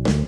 Bye.